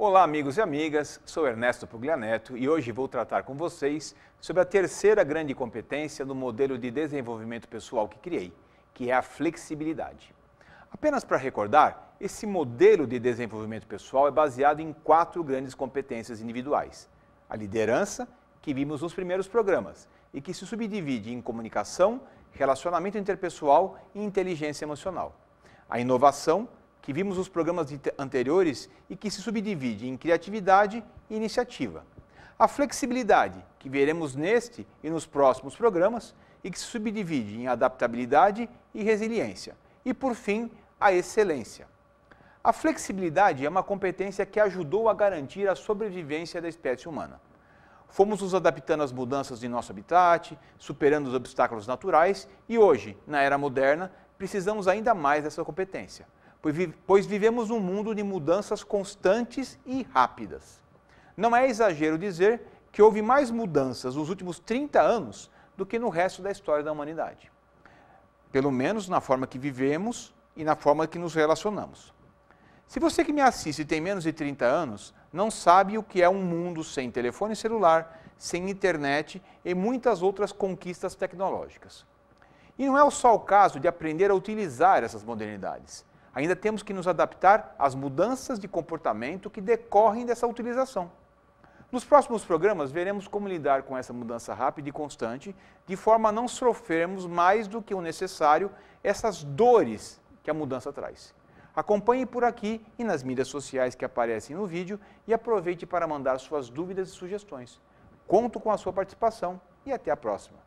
Olá, amigos e amigas. Sou Ernesto Puglianeto e hoje vou tratar com vocês sobre a terceira grande competência do modelo de desenvolvimento pessoal que criei, que é a flexibilidade. Apenas para recordar, esse modelo de desenvolvimento pessoal é baseado em quatro grandes competências individuais: a liderança, que vimos nos primeiros programas, e que se subdivide em comunicação, relacionamento interpessoal e inteligência emocional. A inovação, que vimos nos programas anteriores e que se subdivide em criatividade e iniciativa. A flexibilidade, que veremos neste e nos próximos programas, e que se subdivide em adaptabilidade e resiliência. E, por fim, a excelência. A flexibilidade é uma competência que ajudou a garantir a sobrevivência da espécie humana. Fomos nos adaptando às mudanças de nosso habitat, superando os obstáculos naturais e hoje, na era moderna, precisamos ainda mais dessa competência pois vivemos um mundo de mudanças constantes e rápidas. Não é exagero dizer que houve mais mudanças nos últimos 30 anos do que no resto da história da humanidade. Pelo menos na forma que vivemos e na forma que nos relacionamos. Se você que me assiste tem menos de 30 anos, não sabe o que é um mundo sem telefone celular, sem internet e muitas outras conquistas tecnológicas. E não é só o caso de aprender a utilizar essas modernidades ainda temos que nos adaptar às mudanças de comportamento que decorrem dessa utilização. Nos próximos programas, veremos como lidar com essa mudança rápida e constante, de forma a não sofrermos mais do que o necessário essas dores que a mudança traz. Acompanhe por aqui e nas mídias sociais que aparecem no vídeo e aproveite para mandar suas dúvidas e sugestões. Conto com a sua participação e até a próxima.